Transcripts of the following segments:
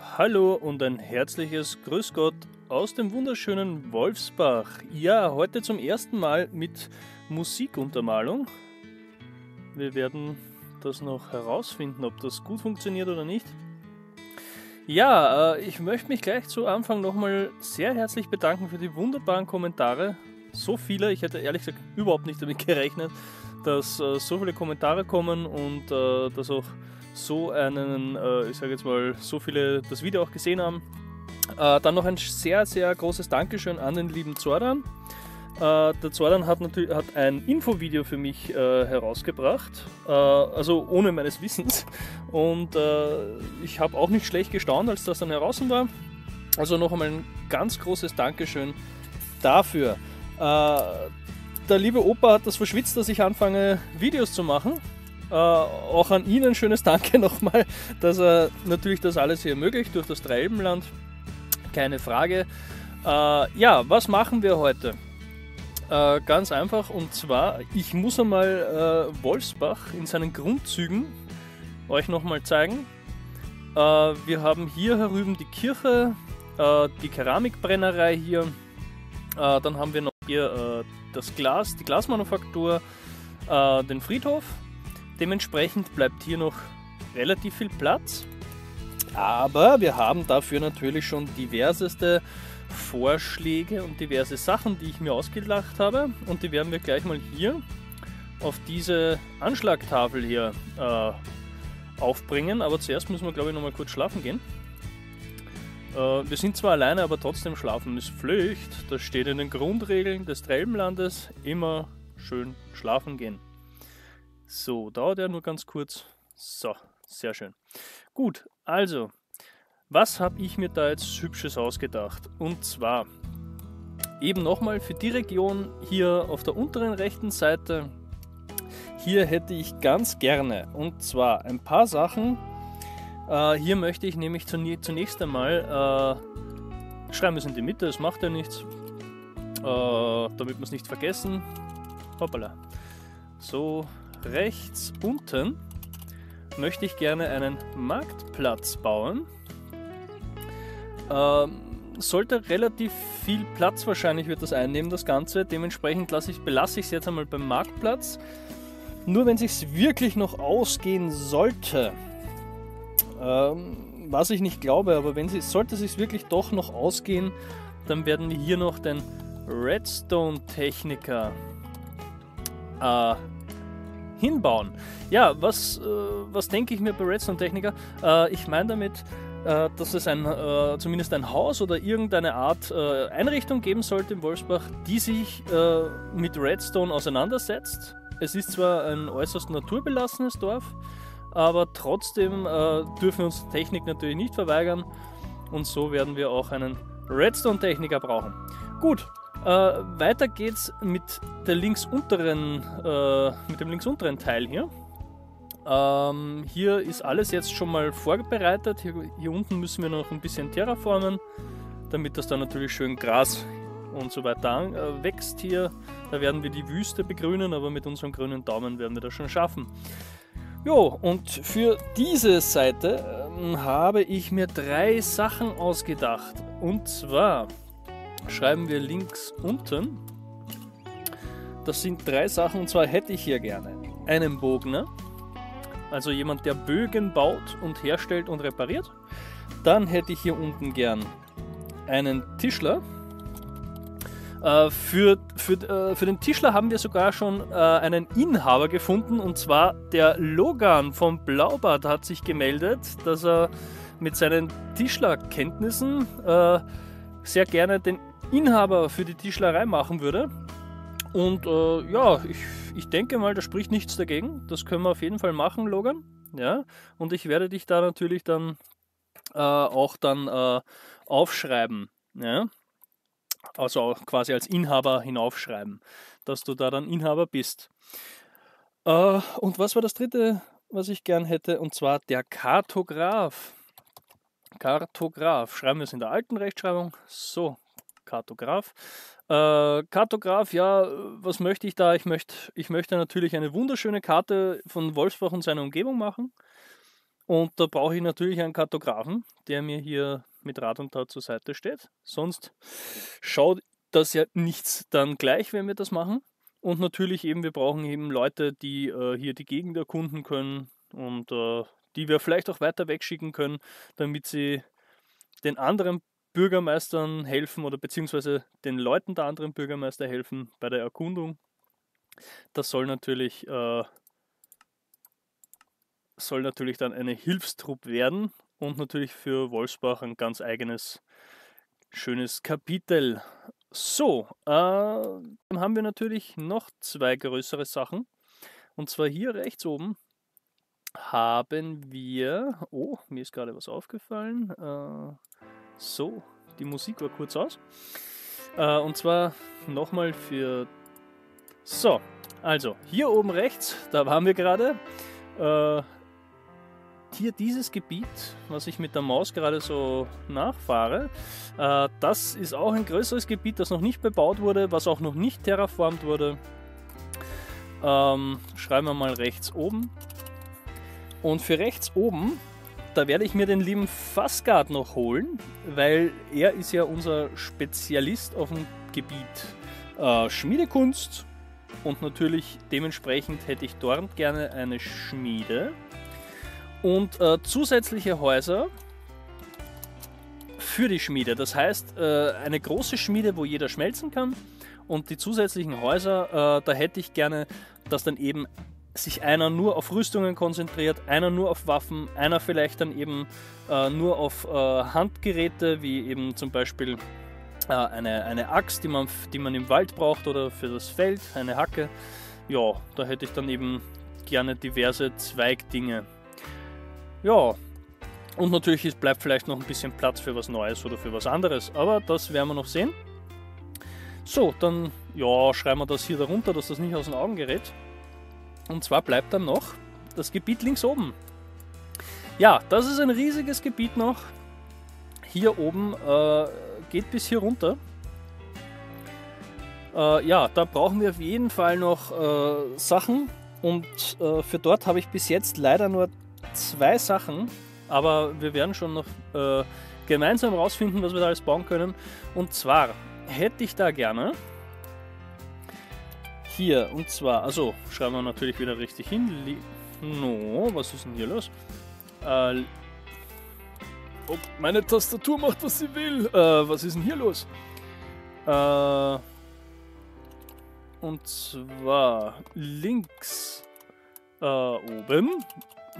Hallo und ein herzliches Grüß Gott aus dem wunderschönen Wolfsbach. Ja, heute zum ersten Mal mit Musikuntermalung. Wir werden das noch herausfinden, ob das gut funktioniert oder nicht. Ja, äh, ich möchte mich gleich zu Anfang nochmal sehr herzlich bedanken für die wunderbaren Kommentare. So viele, ich hätte ehrlich gesagt überhaupt nicht damit gerechnet, dass äh, so viele Kommentare kommen und äh, dass auch so einen, ich sage jetzt mal, so viele das Video auch gesehen haben. Dann noch ein sehr, sehr großes Dankeschön an den lieben Zordan. Äh, der Zordan hat, natürlich, hat ein Infovideo für mich äh, herausgebracht, äh, also ohne meines Wissens. Und äh, ich habe auch nicht schlecht gestaunt, als das dann heraus war. Also noch einmal ein ganz großes Dankeschön dafür. Äh, der liebe Opa hat das verschwitzt, dass ich anfange, Videos zu machen. Äh, auch an ihn ein schönes Danke nochmal, dass er natürlich das alles hier ermöglicht durch das Dreilbenland. Keine Frage. ja, was machen wir heute? Äh, ganz einfach und zwar, ich muss einmal äh, Wolfsbach in seinen Grundzügen euch nochmal zeigen. Äh, wir haben hier herüben die Kirche, äh, die Keramikbrennerei hier, äh, dann haben wir noch hier äh, das Glas, die Glasmanufaktur, den Friedhof. Dementsprechend bleibt hier noch relativ viel Platz. Aber wir haben dafür natürlich schon diverseste Vorschläge und diverse Sachen, die ich mir ausgedacht habe. Und die werden wir gleich mal hier auf diese Anschlagtafel hier äh, aufbringen. Aber zuerst müssen wir, glaube ich, noch mal kurz schlafen gehen. Äh, wir sind zwar alleine, aber trotzdem schlafen ist Pflicht. Das steht in den Grundregeln des Trelbenlandes. Immer schön schlafen gehen. So, dauert ja nur ganz kurz. So, sehr schön. Gut, also was habe ich mir da jetzt Hübsches ausgedacht? Und zwar eben nochmal für die Region hier auf der unteren rechten Seite. Hier hätte ich ganz gerne und zwar ein paar Sachen. Äh, hier möchte ich nämlich zunächst einmal äh, schreiben wir es in die Mitte, das macht ja nichts, äh, damit wir es nicht vergessen. Hoppala. So, rechts unten möchte ich gerne einen Marktplatz bauen. Ähm, sollte relativ viel Platz wahrscheinlich wird das einnehmen, das Ganze. Dementsprechend ich, belasse ich es jetzt einmal beim Marktplatz. Nur wenn es wirklich noch ausgehen sollte, ähm, was ich nicht glaube, aber wenn sie, sollte es sich wirklich doch noch ausgehen, dann werden wir hier noch den Redstone-Techniker äh, hinbauen. Ja, was, äh, was denke ich mir bei Redstone-Techniker? Äh, ich meine damit, äh, dass es ein, äh, zumindest ein Haus oder irgendeine Art äh, Einrichtung geben sollte in Wolfsbach, die sich äh, mit Redstone auseinandersetzt. Es ist zwar ein äußerst naturbelassenes Dorf, aber trotzdem äh, dürfen wir uns Technik natürlich nicht verweigern und so werden wir auch einen Redstone-Techniker brauchen. Gut, äh, weiter geht's mit der links unteren, mit dem links unteren Teil hier. Ähm, hier ist alles jetzt schon mal vorbereitet. Hier, hier, unten müssen wir noch ein bisschen terraformen, damit das dann natürlich schön Gras und so weiter äh, wächst hier. Da werden wir die Wüste begrünen, aber mit unserem grünen Daumen werden wir das schon schaffen. Jo, und für diese Seite äh, habe ich mir drei Sachen ausgedacht. Und zwar schreiben wir links unten. Das sind drei Sachen, und zwar hätte ich hier gerne einen Bogner also jemand, der Bögen baut und herstellt und repariert. Dann hätte ich hier unten gern einen Tischler. Äh, für, für, äh, für den Tischler haben wir sogar schon äh, einen Inhaber gefunden und zwar der Logan vom Blaubart hat sich gemeldet, dass er mit seinen Tischlerkenntnissen sehr gerne den Inhaber für die Tischlerei machen würde. Und äh, ja, ich, ich denke mal, da spricht nichts dagegen. Das können wir auf jeden Fall machen, Logan. Ja, und ich werde dich da natürlich dann äh, auch dann äh, aufschreiben. Ja, also auch quasi als Inhaber hinaufschreiben, dass du da dann Inhaber bist. Äh, und was war das dritte, was ich gern hätte? Und zwar der Kartograf. Kartograf. Schreiben wir es in der alten Rechtschreibung. So, Kartograf. Äh, Kartograf, ja, was möchte ich da? Ich möchte, ich möchte natürlich eine wunderschöne Karte von Wolfsbach und seiner Umgebung machen. Und da brauche ich natürlich einen Kartografen, der mir hier mit Rat und Tat zur Seite steht. Sonst schaut das ja nichts dann gleich, wenn wir das machen. Und natürlich eben, wir brauchen eben Leute, die äh, hier die Gegend erkunden können und äh, die wir vielleicht auch weiter wegschicken können, damit sie den anderen Bürgermeistern helfen oder beziehungsweise den Leuten der anderen Bürgermeister helfen bei der Erkundung. Das soll natürlich, äh, soll natürlich dann eine Hilfstrupp werden und natürlich für Wolfsbach ein ganz eigenes schönes Kapitel. So, äh, dann haben wir natürlich noch zwei größere Sachen. Und zwar hier rechts oben haben wir, oh, mir ist gerade was aufgefallen. Äh, so, die Musik war kurz aus. Äh, und zwar nochmal für, so, also hier oben rechts, da waren wir gerade. Äh, hier dieses Gebiet, was ich mit der Maus gerade so nachfahre, äh, das ist auch ein größeres Gebiet, das noch nicht bebaut wurde, was auch noch nicht terraformt wurde. Ähm, schreiben wir mal rechts oben. Und für rechts oben, da werde ich mir den lieben Fasgard noch holen, weil er ist ja unser Spezialist auf dem Gebiet äh, Schmiedekunst. Und natürlich dementsprechend hätte ich dort gerne eine Schmiede. Und äh, zusätzliche Häuser für die Schmiede. Das heißt, äh, eine große Schmiede, wo jeder schmelzen kann. Und die zusätzlichen Häuser, äh, da hätte ich gerne, dass dann eben sich einer nur auf Rüstungen konzentriert, einer nur auf Waffen, einer vielleicht dann eben äh, nur auf äh, Handgeräte, wie eben zum Beispiel äh, eine, eine Axt, die man, die man im Wald braucht oder für das Feld, eine Hacke. Ja, da hätte ich dann eben gerne diverse Zweigdinge. Ja, und natürlich ist, bleibt vielleicht noch ein bisschen Platz für was Neues oder für was anderes, aber das werden wir noch sehen. So, dann ja, schreiben wir das hier darunter, dass das nicht aus den Augen gerät. Und zwar bleibt dann noch das Gebiet links oben. Ja, das ist ein riesiges Gebiet noch. Hier oben äh, geht bis hier runter. Äh, ja, da brauchen wir auf jeden Fall noch äh, Sachen. Und äh, für dort habe ich bis jetzt leider nur zwei Sachen, aber wir werden schon noch äh, gemeinsam rausfinden, was wir da alles bauen können. Und zwar hätte ich da gerne hier, und zwar, also schreiben wir natürlich wieder richtig hin. No, was ist denn hier los? Äh, oh, meine Tastatur macht, was sie will. Äh, was ist denn hier los? Äh, und zwar links äh, oben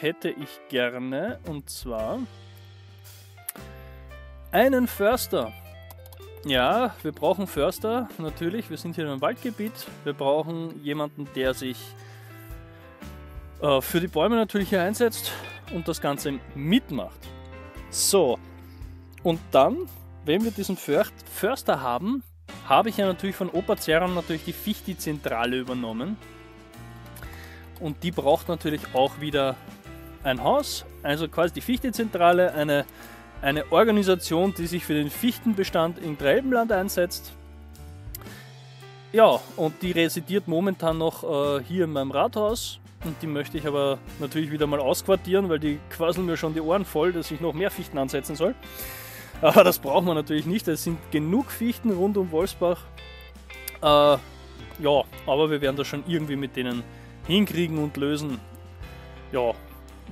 hätte ich gerne und zwar einen Förster. Ja, wir brauchen Förster, natürlich. Wir sind hier in einem Waldgebiet. Wir brauchen jemanden, der sich äh, für die Bäume natürlich hier einsetzt und das Ganze mitmacht. So, und dann, wenn wir diesen Förster haben, habe ich ja natürlich von Opa Zeran natürlich die Fichti-Zentrale übernommen. Und die braucht natürlich auch wieder ein Haus, also quasi die Fichtezentrale, eine, eine Organisation, die sich für den Fichtenbestand in Trelbenland einsetzt. Ja, und die residiert momentan noch äh, hier in meinem Rathaus. Und die möchte ich aber natürlich wieder mal ausquartieren, weil die quasseln mir schon die Ohren voll, dass ich noch mehr Fichten ansetzen soll. Aber das braucht man natürlich nicht. Es sind genug Fichten rund um Wolfsbach. Äh, ja, aber wir werden das schon irgendwie mit denen hinkriegen und lösen. Ja,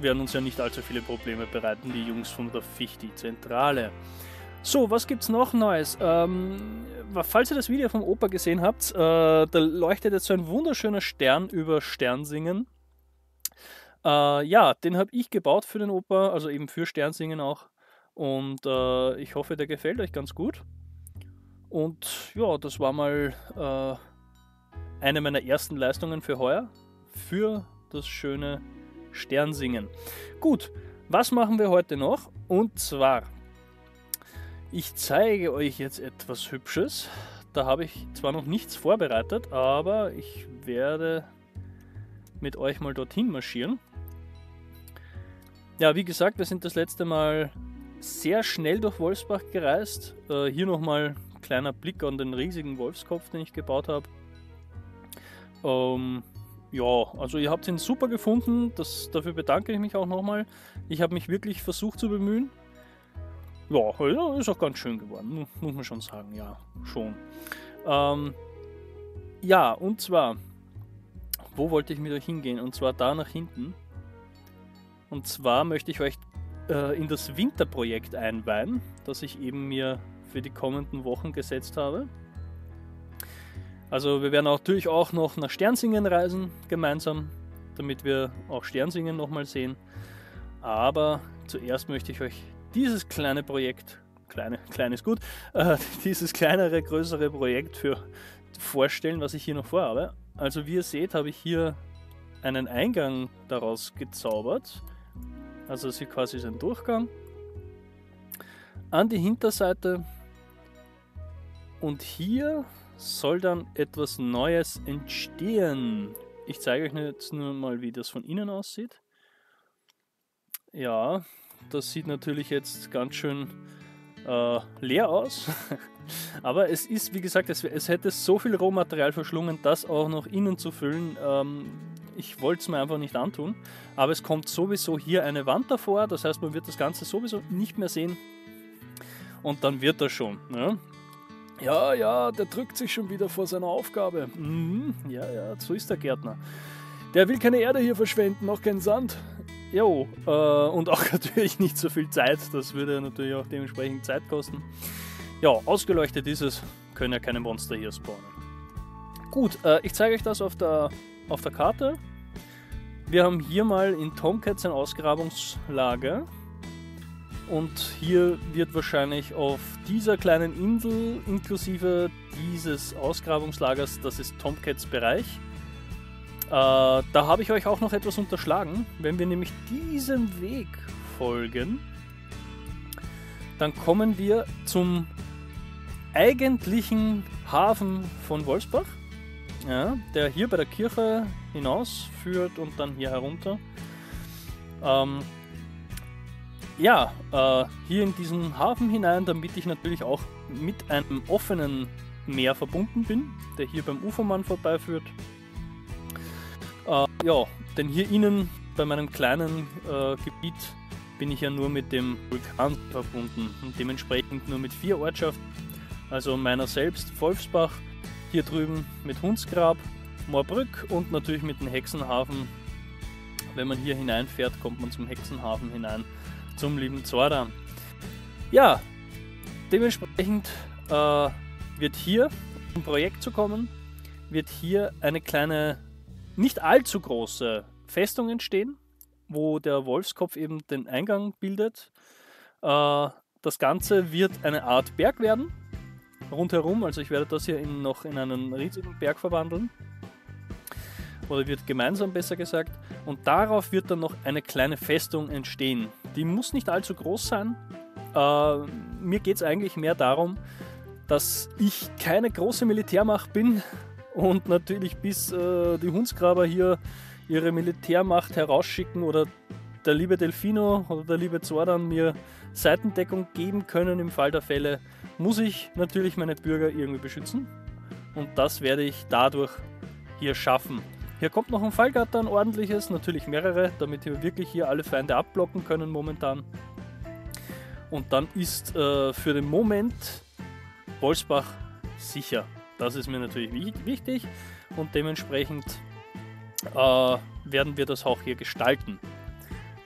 werden uns ja nicht allzu viele Probleme bereiten, die Jungs von der Fichti-Zentrale. So, was gibt's noch Neues? Ähm, falls ihr das Video vom Opa gesehen habt, äh, da leuchtet jetzt so ein wunderschöner Stern über Sternsingen. Äh, ja, den habe ich gebaut für den Opa, also eben für Sternsingen auch. Und äh, ich hoffe, der gefällt euch ganz gut. Und ja, das war mal äh, eine meiner ersten Leistungen für heuer. Für das schöne Stern singen. Gut, was machen wir heute noch? Und zwar, ich zeige euch jetzt etwas Hübsches. Da habe ich zwar noch nichts vorbereitet, aber ich werde mit euch mal dorthin marschieren. Ja, wie gesagt, wir sind das letzte Mal sehr schnell durch Wolfsbach gereist. Äh, hier nochmal ein kleiner Blick an den riesigen Wolfskopf, den ich gebaut habe. Ähm, ja, also ihr habt ihn super gefunden. Das, dafür bedanke ich mich auch nochmal. Ich habe mich wirklich versucht zu bemühen. Ja, ist auch ganz schön geworden, muss man schon sagen. Ja, schon. Ähm, ja, und zwar, wo wollte ich mit euch hingehen? Und zwar da nach hinten. Und zwar möchte ich euch äh, in das Winterprojekt einweihen, das ich eben mir für die kommenden Wochen gesetzt habe. Also wir werden natürlich auch noch nach Sternsingen reisen, gemeinsam, damit wir auch Sternsingen nochmal sehen. Aber zuerst möchte ich euch dieses kleine Projekt, kleine, kleines gut, äh, dieses kleinere, größere Projekt für vorstellen, was ich hier noch vorhabe. Also wie ihr seht, habe ich hier einen Eingang daraus gezaubert. Also es ist quasi ein Durchgang. An die Hinterseite. Und hier soll dann etwas Neues entstehen. Ich zeige euch jetzt nur mal, wie das von innen aussieht. Ja, das sieht natürlich jetzt ganz schön äh, leer aus. Aber es ist, wie gesagt, es, es, hätte so viel Rohmaterial verschlungen, das auch noch innen zu füllen. Ähm, ich wollte es mir einfach nicht antun. Aber es kommt sowieso hier eine Wand davor. Das heißt, man wird das Ganze sowieso nicht mehr sehen. Und dann wird das schon. Ja? Ja, ja, der drückt sich schon wieder vor seiner Aufgabe. Mhm, ja, ja, so ist der Gärtner. Der will keine Erde hier verschwenden, auch keinen Sand. Jo, äh, und auch natürlich nicht so viel Zeit. Das würde natürlich auch dementsprechend Zeit kosten. Ja, ausgeleuchtet ist es, können ja keine Monster hier spawnen. Gut, äh, ich zeige euch das auf der, auf der Karte. Wir haben hier mal in Tomcats ein Ausgrabungslager. Und hier wird wahrscheinlich auf dieser kleinen Insel inklusive dieses Ausgrabungslagers, das ist Tomcats Bereich, äh, da habe ich euch auch noch etwas unterschlagen. Wenn wir nämlich diesem Weg folgen, dann kommen wir zum eigentlichen Hafen von Wolfsbach, ja, der hier bei der Kirche hinaus führt und dann hier herunter. Ähm, ja, äh, hier in diesen Hafen hinein, damit ich natürlich auch mit einem offenen Meer verbunden bin, der hier beim Ufermann vorbeiführt. Äh, ja, denn hier innen bei meinem kleinen äh, Gebiet bin ich ja nur mit dem Vulkan verbunden und dementsprechend nur mit vier Ortschaften, also meiner selbst, Wolfsbach, hier drüben mit Hunsgrab, Moorbrück und natürlich mit dem Hexenhafen. Wenn man hier hineinfährt, kommt man zum Hexenhafen hinein zum lieben Zordan. Ja, dementsprechend äh, wird hier, um Projekt zu kommen, wird hier eine kleine, nicht allzu große Festung entstehen, wo der Wolfskopf eben den Eingang bildet. Äh, das Ganze wird eine Art Berg werden, rundherum. Also ich werde das hier in, noch in einen riesigen Berg verwandeln oder wird gemeinsam besser gesagt. Und darauf wird dann noch eine kleine Festung entstehen. Die muss nicht allzu groß sein. Äh, mir geht es eigentlich mehr darum, dass ich keine große Militärmacht bin und natürlich bis äh, die Hundsgraber hier ihre Militärmacht herausschicken oder der liebe Delfino oder der liebe Zordan mir Seitendeckung geben können im Fall der Fälle, muss ich natürlich meine Bürger irgendwie beschützen. Und das werde ich dadurch hier schaffen. Hier kommt noch ein Fallgatter, ein ordentliches, natürlich mehrere, damit wir wirklich hier alle Feinde abblocken können momentan. Und dann ist äh, für den Moment Wolfsbach sicher. Das ist mir natürlich wichtig und dementsprechend äh, werden wir das auch hier gestalten.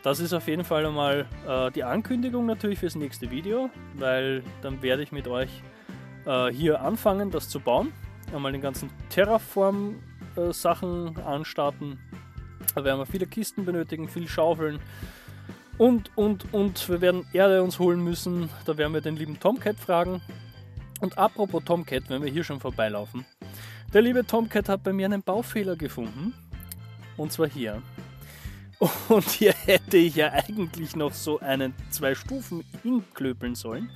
Das ist auf jeden Fall einmal äh, die Ankündigung natürlich fürs nächste Video, weil dann werde ich mit euch äh, hier anfangen, das zu bauen. Einmal den ganzen Terraform äh, Sachen anstarten. Da werden wir viele Kisten benötigen, viel Schaufeln. Und, und, und wir werden Erde uns holen müssen. Da werden wir den lieben Tomcat fragen. Und apropos Tomcat, wenn wir hier schon vorbeilaufen. Der liebe Tomcat hat bei mir einen Baufehler gefunden. Und zwar hier. Und hier hätte ich ja eigentlich noch so einen zwei Stufen hinklöpeln sollen.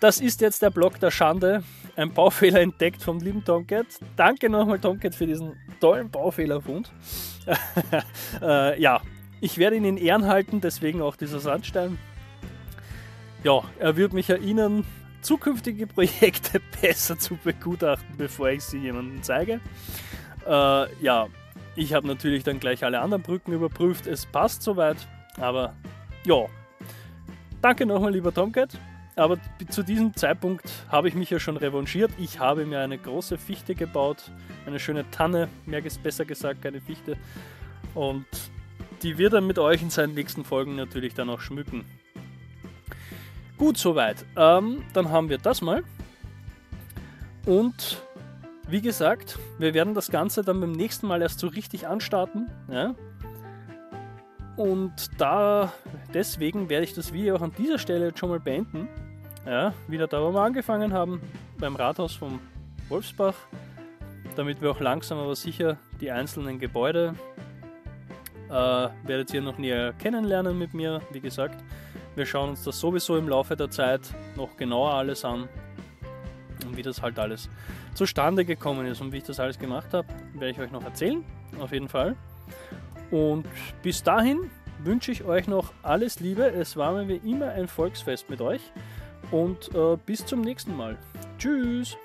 Das ist jetzt der Block der Schande ein Baufehler entdeckt vom lieben Tomcat. Danke nochmal, Tomcat, für diesen tollen Baufehlerfund. äh, ja, ich werde ihn in Ehren halten, deswegen auch dieser Sandstein. Ja, er wird mich erinnern, zukünftige Projekte besser zu begutachten, bevor ich sie jemandem zeige. Äh, ja, Ich habe natürlich dann gleich alle anderen Brücken überprüft. Es passt soweit. Aber ja. Danke nochmal, lieber Tomcat. Aber zu diesem Zeitpunkt habe ich mich ja schon revanchiert. Ich habe mir eine große Fichte gebaut, eine schöne Tanne, mehr besser gesagt keine Fichte. Und die wird er mit euch in seinen nächsten Folgen natürlich dann auch schmücken. Gut, soweit. Ähm, dann haben wir das mal. Und wie gesagt, wir werden das Ganze dann beim nächsten Mal erst so richtig anstarten. Ja? Und da deswegen werde ich das Video auch an dieser Stelle jetzt schon mal beenden. Ja, wieder da, wo wir angefangen haben, beim Rathaus vom Wolfsbach, damit wir auch langsam aber sicher die einzelnen Gebäude äh, werdet ihr noch näher kennenlernen mit mir. Wie gesagt, wir schauen uns das sowieso im Laufe der Zeit noch genauer alles an und wie das halt alles zustande gekommen ist und wie ich das alles gemacht habe, werde ich euch noch erzählen, auf jeden Fall. Und bis dahin wünsche ich euch noch alles Liebe. Es war mir wie immer ein Volksfest mit euch und äh, bis zum nächsten Mal. Tschüss!